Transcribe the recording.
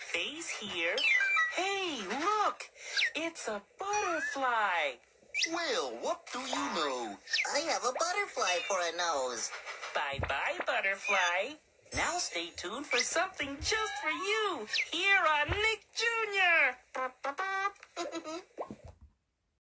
Face here. Hey, look. It's a butterfly. Well, what do you know? I have a butterfly for a nose. Bye-bye, butterfly. Now stay tuned for something just for you here on Nick